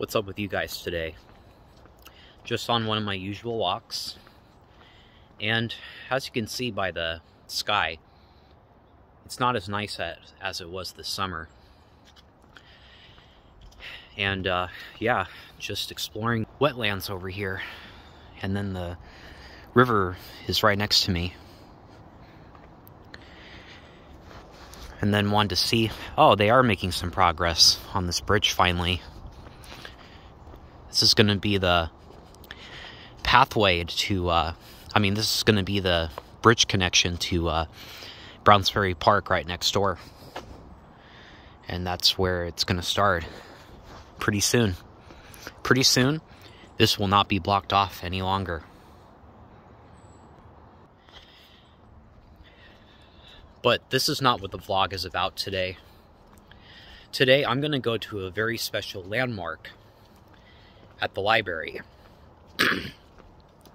What's up with you guys today? Just on one of my usual walks. And as you can see by the sky, it's not as nice as, as it was this summer. And uh, yeah, just exploring wetlands over here. And then the river is right next to me. And then wanted to see, oh, they are making some progress on this bridge finally. This is going to be the pathway to, uh, I mean, this is going to be the bridge connection to uh, Browns Ferry Park right next door. And that's where it's going to start pretty soon. Pretty soon, this will not be blocked off any longer. But this is not what the vlog is about today. Today, I'm going to go to a very special landmark at the library.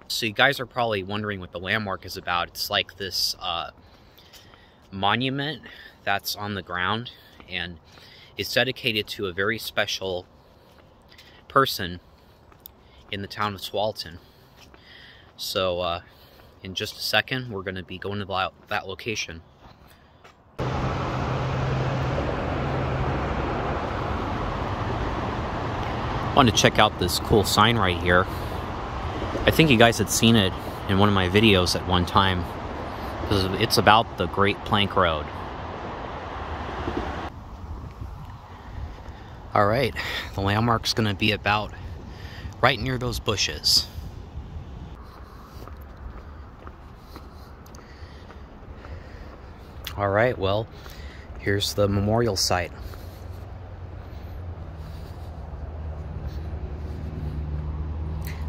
so you guys are probably wondering what the landmark is about. It's like this uh, monument that's on the ground and it's dedicated to a very special person in the town of Tualatin. So uh, in just a second, we're going to be going to that location. Wanted to check out this cool sign right here. I think you guys had seen it in one of my videos at one time. Because It's about the Great Plank Road. Alright, the landmark's going to be about right near those bushes. Alright, well, here's the memorial site.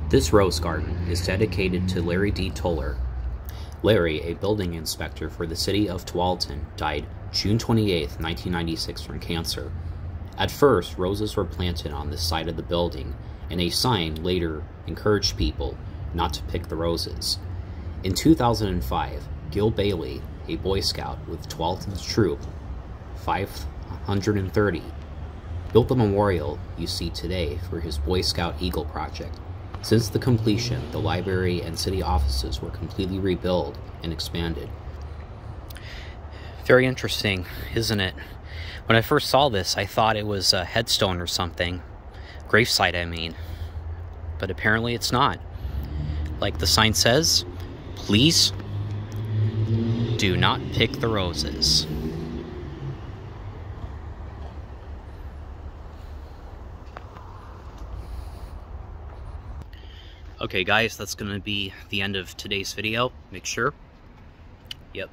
This rose garden is dedicated to Larry D. Toller. Larry, a building inspector for the city of Tualatin, died June 28, 1996 from cancer. At first, roses were planted on the side of the building, and a sign later encouraged people not to pick the roses. In 2005, Gil Bailey, a Boy Scout with Tualatin's troop, 530, built the memorial you see today for his Boy Scout Eagle project. Since the completion, the library and city offices were completely rebuilt and expanded. Very interesting, isn't it? When I first saw this, I thought it was a headstone or something. Gravesite, I mean. But apparently it's not. Like the sign says, please do not pick the roses. Okay guys, that's going to be the end of today's video. Make sure. Yep,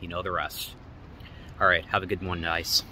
you know the rest. Alright, have a good one guys.